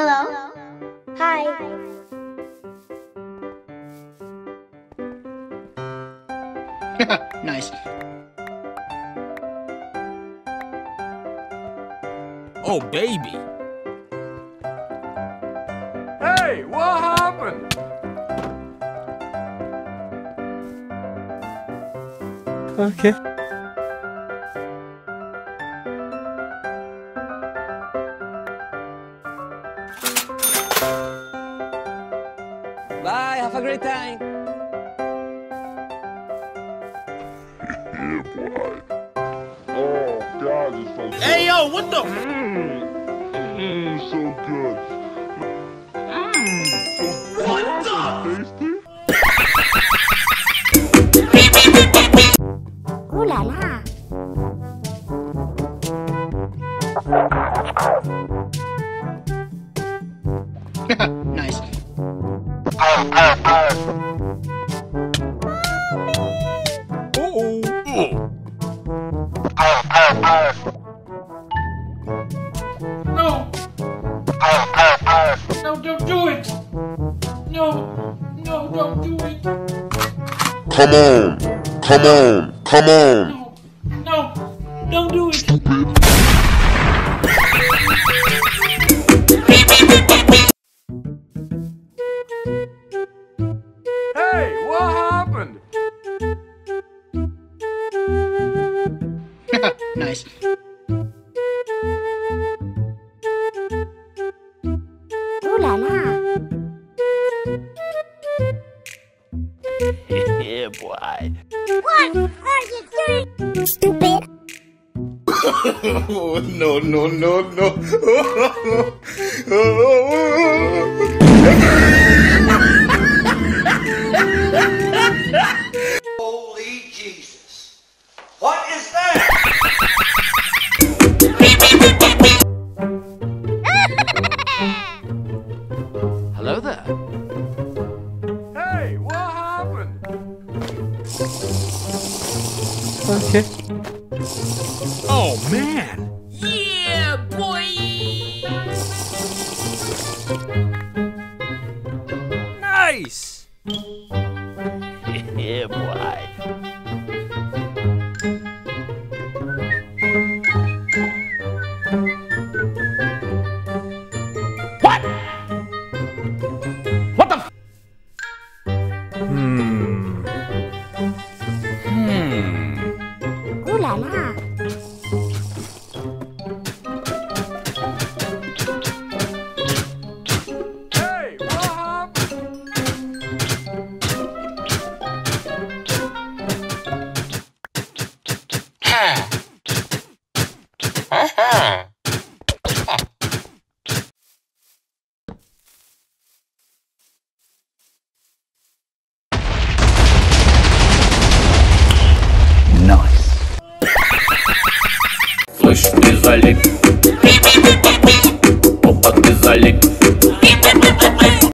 Hello? Hi. nice. Oh, baby. Hey, what happened? Okay. Bye, have a great time. Oh, God, this so good. Hey, yo, what the? Mmm, so good. Mmm, No! No, don't do it! Come on, come on, come on. No! No! Don't do it! Hey, what happened? nice. Yeah, boy. What are you doing? Stupid. Oh, no, no, no, no. Holy Okay. Oh, man. Yeah, boy! Nice. yeah, boy. Hmm. 干嘛？Kuş güzellik.